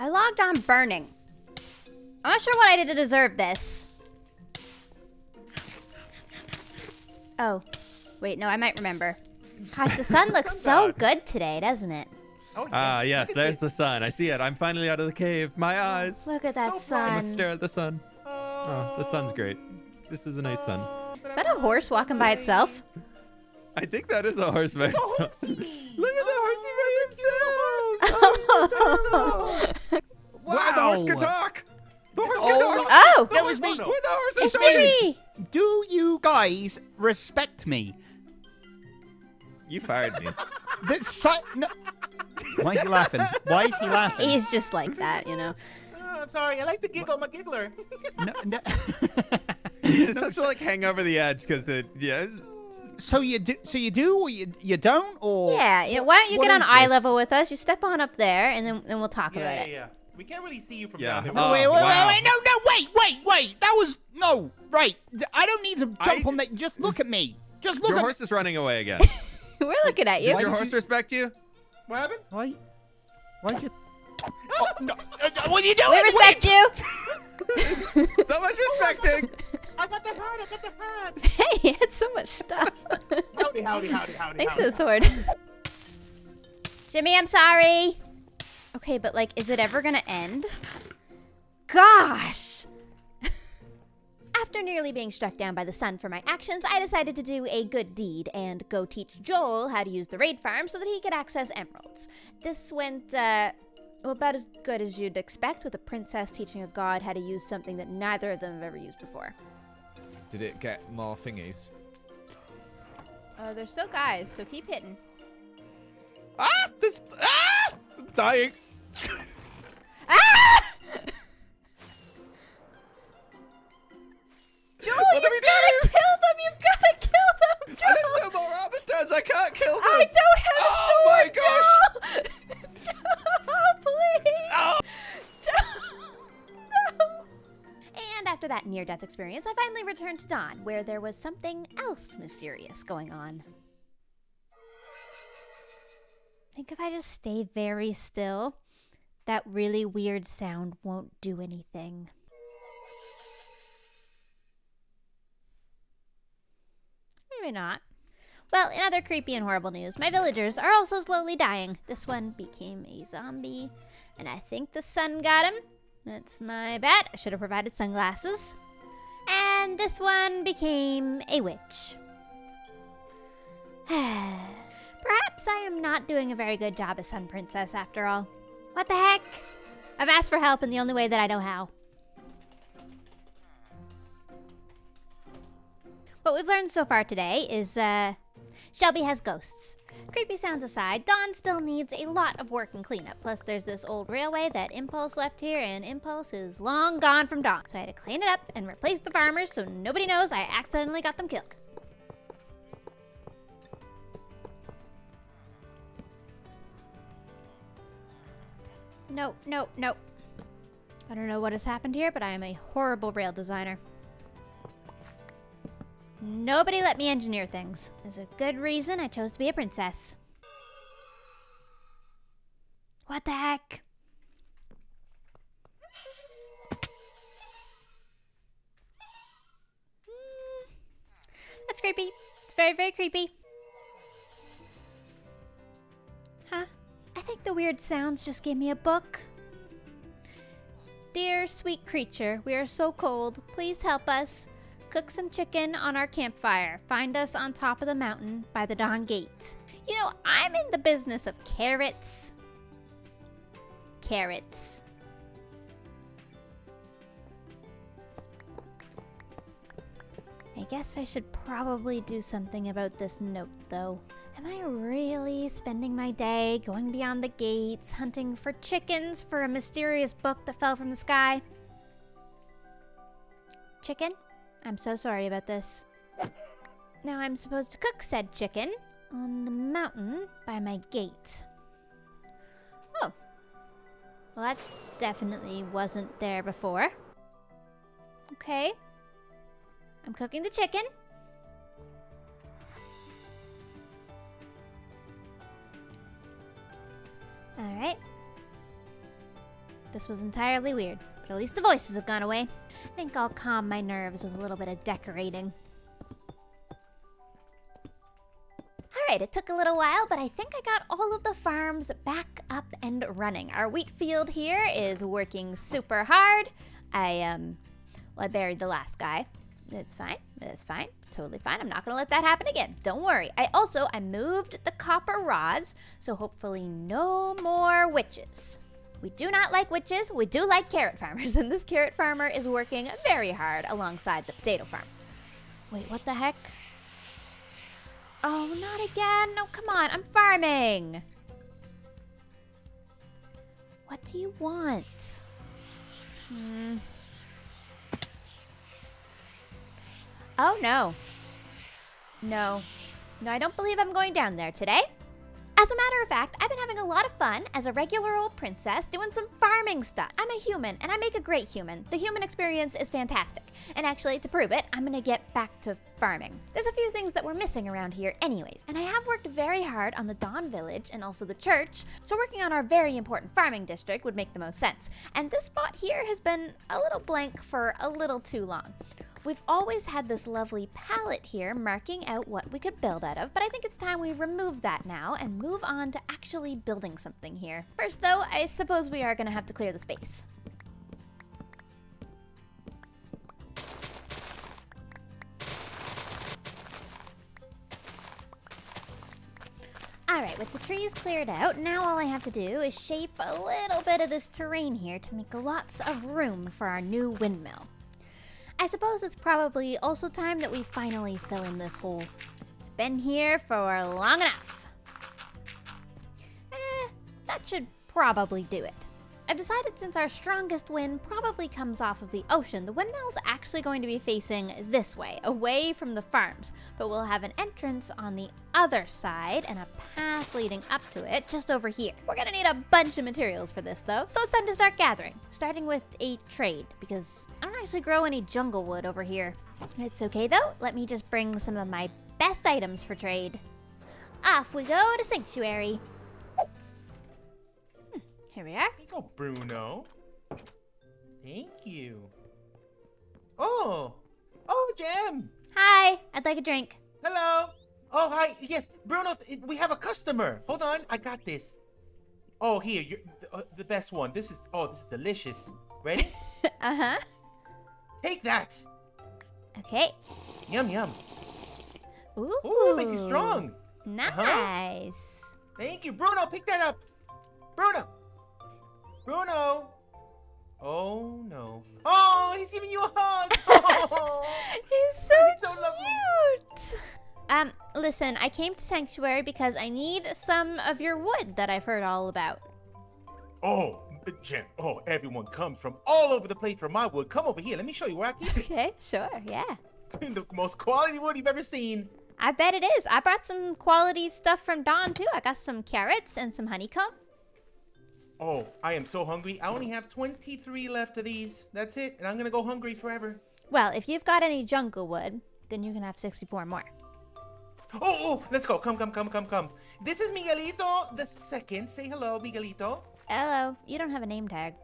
I logged on burning. I'm not sure what I did to deserve this. Oh, wait, no, I might remember. Gosh, the sun looks so out. good today, doesn't it? Oh, Ah, yes, there's this. the sun. I see it. I'm finally out of the cave. My eyes. Look at that So bright. I must sun. stare at the sun. Oh, the sun's great. This is a nice sun. Is that a horse walking by itself? I think that is a horse by itself. Look at the horsey by himself. Wow, the horse can oh. oh. Wow. talk. The horse Oh. can talk. Oh! That was me. no, no. The horse It's is going? Jimmy! Do you guys respect me? You fired me. The si- no. Why is he laughing? Why is he laughing? He's just like that, you know. Oh, I'm sorry. I like to giggle. I'm a giggler. No, no. You just have to like hang over the edge because it, yeah. so you do? So you do, or you you don't, or Yeah, you know, why don't you get on eye this? level with us? You step on up there, and then and we'll talk yeah, about yeah, it. yeah. We can't really see you from Yeah. down there. No, Oh, wait, wait, wow. wait, wait, no, no, wait, wait, wait. That was no right. I don't need to jump I- on that. Just look at me. Just look Your at horse is running away again. We're looking at you. Does your horse respect you? What happened? Why? Why'd you? Oh, no. What are you doing? We respect you. So much respecting. I got the hat. I got the hat. hey, it's so much stuff. Howdy, howdy, howdy, howdy. Thanks for the sword. Jimmy, I'm sorry. Okay, but like, is it ever gonna end? Gosh! After nearly being struck down by the sun for my actions, I decided to do a good deed and go teach Joel how to use the raid farm so that he could access emeralds. This went, uh, well, about as good as you'd expect with a princess teaching a god how to use something that neither of them have ever used before. Did it get more thingies? Uh, they're still guys, so keep hitting. Ah! This. Ah! I'm dying. Ah! Joel, What do you've gotta kill them! You've gotta kill them! Joel! there's no more armor. I can't kill them. I don't have a Oh my gosh! Joel! Joel, please! Oh. Joel! No! And after that near-death experience, I finally returned to Dawn, where there was something else mysterious going on. think if I just stay very still, that really weird sound won't do anything. Maybe not. Well, in other creepy and horrible news, my villagers are also slowly dying. This one became a zombie, and I think the sun got him. That's my bad. I should have provided sunglasses. And this one became a witch. Perhaps I am not doing a very good job as Sun Princess after all. What the heck? I've asked for help in the only way that I know how. What we've learned so far today is, uh, Shelby has ghosts. Creepy sounds aside, Dawn still needs a lot of work and cleanup. Plus, there's this old railway that Impulse left here, and Impulse is long gone from Dawn. So I had to clean it up and replace the farmers so nobody knows I accidentally got them killed. Nope, nope, nope. I don't know what has happened here, but I am a horrible rail designer. Nobody let me engineer things. There's a good reason I chose to be a princess. What the heck? Hmm. That's creepy. It's very, very creepy. The weird sounds just gave me a book. Dear sweet creature, we are so cold. Please help us. Cook some chicken on our campfire. Find us on top of the mountain by the Dawn Gate. You know, I'm in the business of carrots. Carrots. Guess I should probably do something about this note, though. Am I really spending my day going beyond the gates, hunting for chickens for a mysterious book that fell from the sky? Chicken? I'm so sorry about this. Now I'm supposed to cook said chicken on the mountain by my gate. Oh. Well, that definitely wasn't there before. Okay. I'm cooking the chicken. Alright. This was entirely weird, but at least the voices have gone away. I think I'll calm my nerves with a little bit of decorating. Alright, it took a little while, but I think I got all of the farms back up and running. Our wheat field here is working super hard. I, um, well, I buried the last guy. It's fine. It's fine. Totally fine. I'm not going to let that happen again. Don't worry. I also, I moved the copper rods, so hopefully no more witches. We do not like witches. We do like carrot farmers, and this carrot farmer is working very hard alongside the potato farm. Wait, what the heck? Oh, not again. No, come on. I'm farming. What do you want? Hmm. Oh, no. No. No, I don't believe I'm going down there today. As a matter of fact, I've been having a lot of fun as a regular old princess doing some farming stuff. I'm a human, and I make a great human. The human experience is fantastic. And actually, to prove it, I'm gonna get back to farming. There's a few things that we're missing around here anyways, and I have worked very hard on the Dawn Village and also the church, so working on our very important farming district would make the most sense. And this spot here has been a little blank for a little too long. We've always had this lovely palette here marking out what we could build out of, but I think it's time we remove that now and move on to actually building something here. First though, I suppose we are gonna have to clear the space. Alright, with the trees cleared out, now all I have to do is shape a little bit of this terrain here to make lots of room for our new windmill. I suppose it's probably also time that we finally fill in this hole. It's been here for long enough. Eh, that should probably do it. I've decided since our strongest wind probably comes off of the ocean, the windmill's actually going to be facing this way, away from the farms, but we'll have an entrance on the other side and a path leading up to it just over here. We're gonna need a bunch of materials for this though, so it's time to start gathering, starting with a trade, because I don't actually grow any jungle wood over here. It's okay though, let me just bring some of my best items for trade. Off we go to Sanctuary. Here we are. Here you go, Bruno. Thank you. Oh, oh, Gem. Hi, I'd like a drink. Hello. Oh, hi. Yes, Bruno. We have a customer. Hold on, I got this. Oh, here, you're the, uh, the best one. This is. Oh, this is delicious. Ready? Uh huh. Take that. Okay. Yum yum. Ooh. Ooh, it makes you strong. Nice. Thank you, Bruno. Pick that up. Bruno. Bruno. Oh no. Oh, he's giving you a hug. Oh. He's so, He's so lovely. cute. Um, listen, I came to Sanctuary because I need some of your wood that I've heard all about. oh, Gem. Oh, everyone comes from all over the place for my wood. Come over here. Let me show you where I keep it. Okay, sure, yeah. the most quality wood you've ever seen. I bet it is. I brought some quality stuff from Dawn too. I got some carrots and some honeycomb. Oh, I am so hungry. I only have 23 left of these. That's it. And I'm going to go hungry forever. Well, if you've got any jungle wood, then you can have 64 more. Oh, oh, let's go. Come, come, come, come, come. This is Miguelito the second. Say hello, Miguelito. Hello, you don't have a name tag.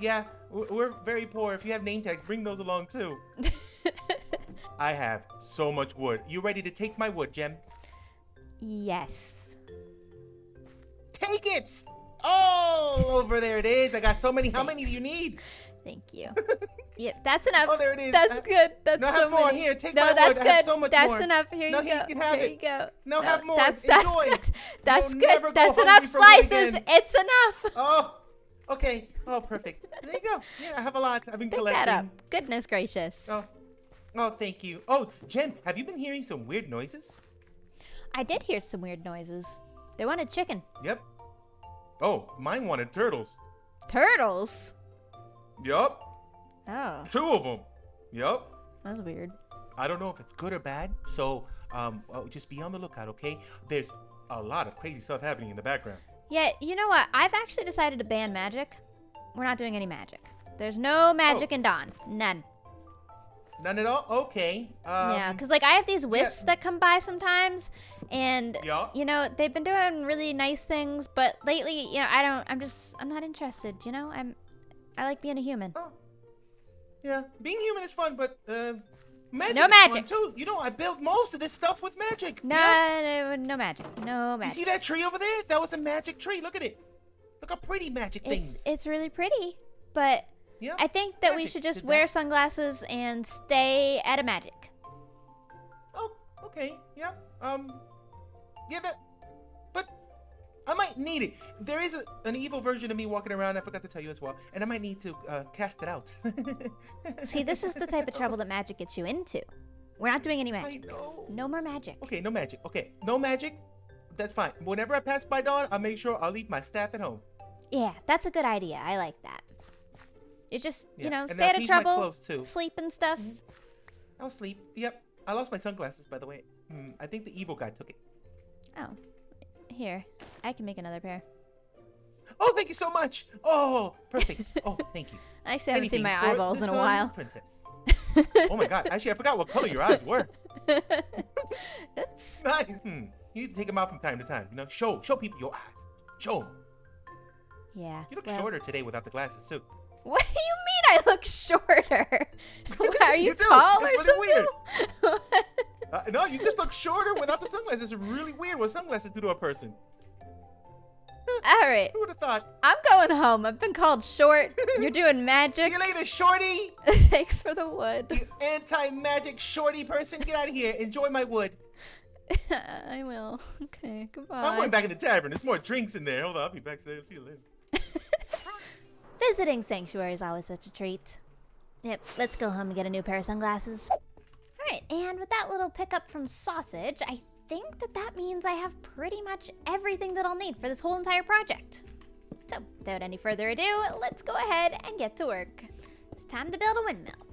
Yeah, we're very poor. If you have name tags, bring those along too. I have so much wood. You ready to take my wood, Gem? yes. Take it! Oh, over there it is. I got so many. How many do you need? Thank you. yep, that's enough. Oh, there it is. That's good. That's no, so have more. many. Here, take no, my that's wood. good. I have so much that's more. enough. Here No, you go. have Here it. you go. No, have more. That's that's Enjoy. good. That's You'll good. go That's enough slices. It's enough. Oh, okay. Oh, perfect. There you go. Yeah, I have a lot. I've been Pick collecting. that up. Goodness gracious. Oh, oh, thank you. Oh, Jen, have you been hearing some weird noises? I did hear some weird noises. They wanted chicken. Yep. Oh, mine wanted turtles. Turtles. Yup. Oh. Two of them. Yup. that's weird. I don't know if it's good or bad, so um, well, just be on the lookout, okay? There's a lot of crazy stuff happening in the background. Yeah, you know what? I've actually decided to ban magic. We're not doing any magic. There's no magic Oh. in Dawn. None. None at all. Okay. Um, yeah, because like I have these wisps that come by sometimes, and Yeah. you know they've been doing really nice things, but lately, you know, I don't. I'm just. I'm not interested. You know, I'm. I like being a human. Oh. Yeah, being human is fun, but uh, magic. No is fun, magic. too. You know, I built most of this stuff with magic. No, Yeah. no, no magic. No magic. You see that tree over there? That was a magic tree. Look at it. Look how pretty magic It's things. it's really pretty, but I think that we should just wear that. sunglasses and stay at a magic. Oh, okay. Yeah. Um. Yeah, that. But I might need it. There is a, an evil version of me walking around. I forgot to tell you as well, and I might need to uh, cast it out. See, this is the type of trouble that magic gets you into. We're not doing any magic. No more magic. Okay, no magic. Okay, no magic. That's fine. Whenever I pass by Dawn, I'll make sure I'll leave my staff at home. Yeah, that's a good idea. I like that. You just, Yeah, you know, and stay out of trouble, sleep and stuff. I'll sleep. Yep. I lost my sunglasses, by the way. Hmm, I think the evil guy took it. Oh, here, I can make another pair. Oh, thank you so much. Oh, perfect. Oh, thank you. I actually haven't seen my Anything eyeballs in a while. Princess. oh my god. Actually, I forgot what color your eyes were. Oops. Nice. Hmm. You need to take them out from time to time. You know, show show people your eyes. Show 'em. Yeah. You look well, shorter today without the glasses too. What do you mean I look shorter? Are you, You tall or really something? Uh, no, you just look shorter without the sunglasses. It's really weird what sunglasses do to a person. All right, Who would have thought? I'm going home. I've been called short. You're doing magic. See you later, shorty. Thanks for the wood. You anti-magic shorty person. Get out of here. Enjoy my wood. I will. Okay, goodbye. I'm going back in the tavern. There's more drinks in there. Hold on, I'll be back there. See you later. Visiting Sanctuary is always such a treat. Yep, let's go home and get a new pair of sunglasses. Alright, and with that little pickup from Sausage, I think that that means I have pretty much everything that I'll need for this whole entire project. So, without any further ado, let's go ahead and get to work. It's time to build a windmill.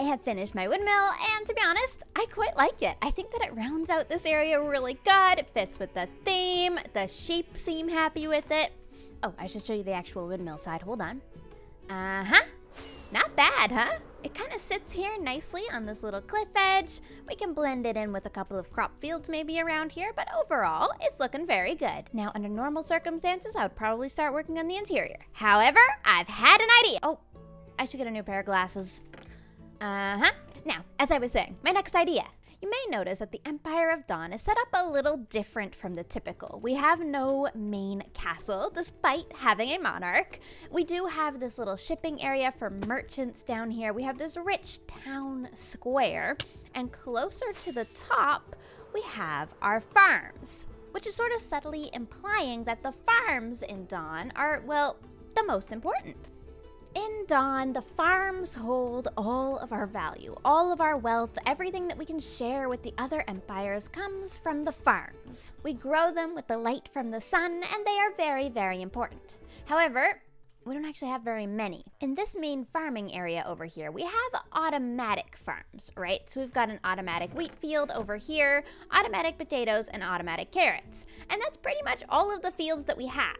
I have finished my windmill, and to be honest, I quite like it. I think that it rounds out this area really good. It fits with the theme. The sheep seem happy with it. Oh, I should show you the actual windmill side. Hold on. Uh huh. Not bad, huh? It kind of sits here nicely on this little cliff edge. We can blend it in with a couple of crop fields maybe around here, but overall, it's looking very good. Now, under normal circumstances, I would probably start working on the interior. However, I've had an idea. Oh, I should get a new pair of glasses. Uh huh. Now, as I was saying, my next idea. You may notice that the Empire of Dawn is set up a little different from the typical. We have no main castle, despite having a monarch. We do have this little shipping area for merchants down here. We have this rich town square. And closer to the top, we have our farms, which is sort of subtly implying that the farms in Dawn are, well, the most important. In Dawn, the farms hold all of our value, all of our wealth, everything that we can share with the other empires comes from the farms. We grow them with the light from the sun, and they are very, very important. However, we don't actually have very many. In this main farming area over here, we have automatic farms, right? So we've got an automatic wheat field over here, automatic potatoes, and automatic carrots. And that's pretty much all of the fields that we have.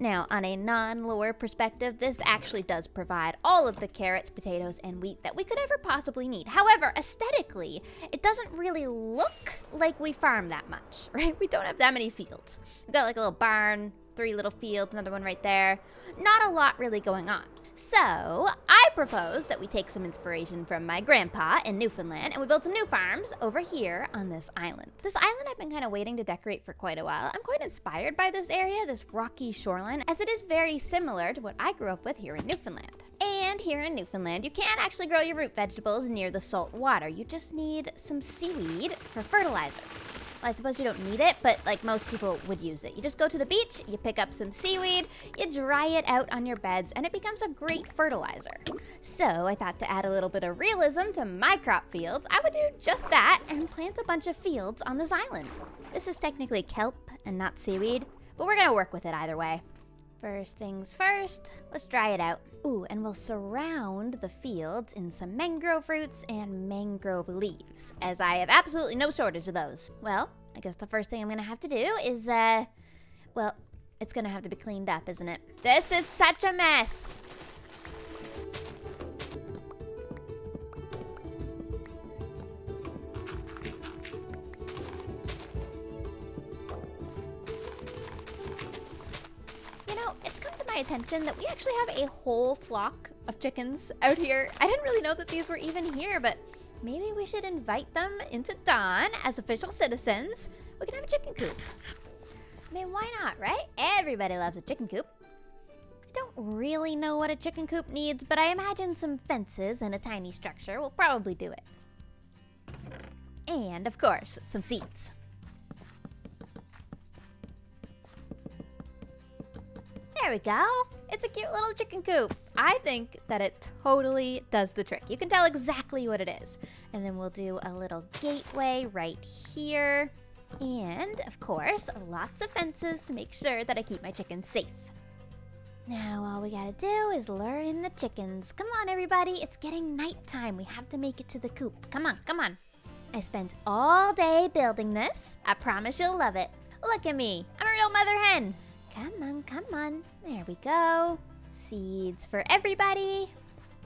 Now, on a non lore perspective, this actually does provide all of the carrots, potatoes, and wheat that we could ever possibly need. However, aesthetically, it doesn't really look like we farm that much, right? We don't have that many fields. We've got like a little barn, three little fields, another one right there. Not a lot really going on. So, I propose that we take some inspiration from my grandpa in Newfoundland and we build some new farms over here on this island. This island I've been kind of waiting to decorate for quite a while. I'm quite inspired by this area, this rocky shoreline, as it is very similar to what I grew up with here in Newfoundland. And here in Newfoundland, you can actually grow your root vegetables near the salt water. You just need some seaweed for fertilizer. Well, I suppose you don't need it, but like most people would use it. You just go to the beach, you pick up some seaweed, you dry it out on your beds, and it becomes a great fertilizer. So I thought to add a little bit of realism to my crop fields, I would do just that and plant a bunch of fields on this island. This is technically kelp and not seaweed, but we're gonna work with it either way. First things first, let's dry it out. Ooh, and we'll surround the fields in some mangrove roots and mangrove leaves, as I have absolutely no shortage of those. Well, I guess the first thing I'm gonna have to do is, uh, well, it's gonna have to be cleaned up, isn't it? This is such a mess! Attention that we actually have a whole flock of chickens out here. I didn't really know that these were even here, but maybe we should invite them into Dawn as official citizens. We can have a chicken coop. I mean, why not, right? Everybody loves a chicken coop. I don't really know what a chicken coop needs, but I imagine some fences and a tiny structure will probably do it. And, of course, some seats. There we go. It's a cute little chicken coop. I think that it totally does the trick. You can tell exactly what it is. And then we'll do a little gateway right here. And, of course, lots of fences to make sure that I keep my chickens safe. Now all we gotta do is lure in the chickens. Come on, everybody. It's getting nighttime. We have to make it to the coop. Come on, come on. I spent all day building this. I promise you'll love it. Look at me. I'm a real mother hen. Come on, come on. There we go. Seeds for everybody.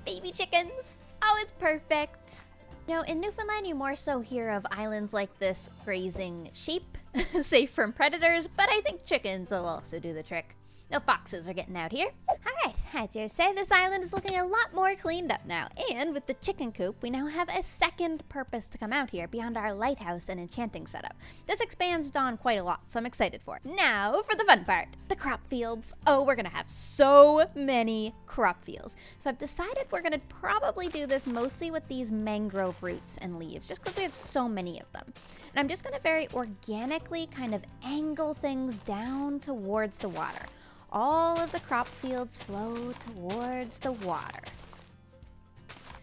Baby chickens. Oh, it's perfect. You know, in Newfoundland, you more so hear of islands like this grazing sheep, safe from predators, but I think chickens will also do the trick. No foxes are getting out here. All right, I dare say this island is looking a lot more cleaned up now. And with the chicken coop, we now have a second purpose to come out here beyond our lighthouse and enchanting setup. This expands Dawn quite a lot, so I'm excited for it. Now for the fun part, the crop fields. Oh, we're gonna have so many crop fields. So I've decided we're gonna probably do this mostly with these mangrove roots and leaves, just because we have so many of them. And I'm just gonna very organically kind of angle things down towards the water all of the crop fields flow towards the water.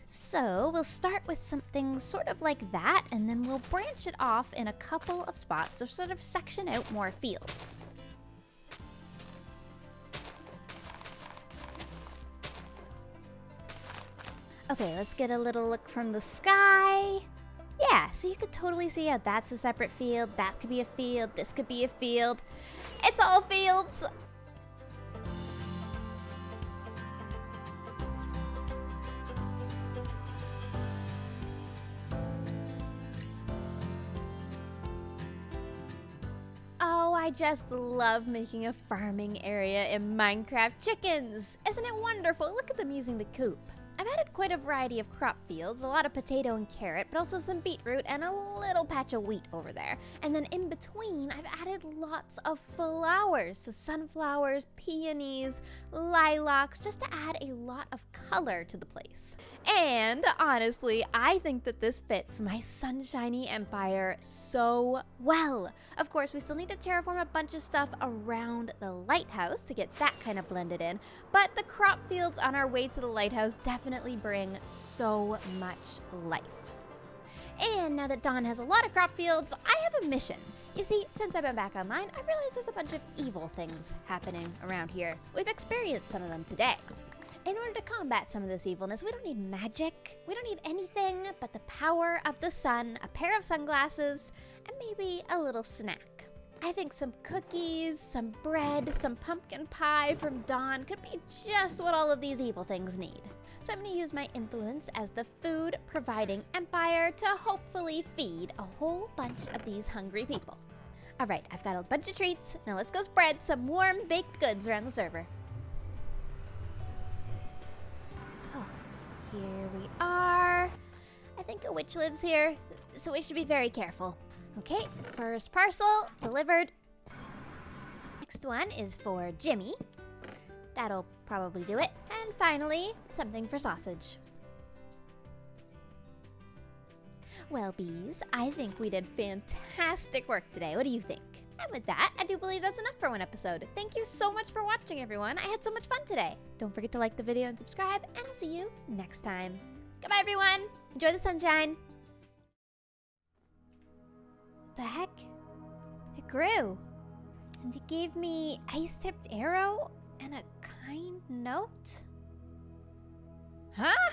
So we'll start with something sort of like that, and then we'll branch it off in a couple of spots to sort of section out more fields. Okay, let's get a little look from the sky. Yeah, so you could totally see how that's a separate field, that could be a field, this could be a field. It's all fields! I just love making a farming area in Minecraft chickens. Isn't it wonderful? Look at them using the coop. I've added quite a variety of crop fields, a lot of potato and carrot, but also some beetroot and a little patch of wheat over there. And then in between, I've added lots of flowers. So sunflowers, peonies, lilacs, just to add a lot of color to the place. And honestly, I think that this fits my sunshiny empire so well. Of course, we still need to terraform a bunch of stuff around the lighthouse to get that kind of blended in, but the crop fields on our way to the lighthouse definitely bring so much life. And now that Dawn has a lot of crop fields, I have a mission. You see, since I've been back online, I've realized there's a bunch of evil things happening around here. We've experienced some of them today. In order to combat some of this evilness, we don't need magic. We don't need anything but the power of the sun, a pair of sunglasses, and maybe a little snack. I think some cookies, some bread, some pumpkin pie from Dawn could be just what all of these evil things need. So I'm to use my influence as the food providing empire to hopefully feed a whole bunch of these hungry people. All right, I've got a bunch of treats. Now let's go spread some warm baked goods around the server. Oh, here we are. I think a witch lives here, so we should be very careful. Okay, first parcel delivered. Next one is for Jimmy. That'll probably do it. And finally, something for sausage. Well, bees, I think we did fantastic work today. What do you think? And with that, I do believe that's enough for one episode. Thank you so much for watching, everyone. I had so much fun today. Don't forget to like the video and subscribe, and I'll see you next time. Goodbye, everyone. Enjoy the sunshine. The heck? It grew. And it gave me ice-tipped arrow and a kind note? Huh?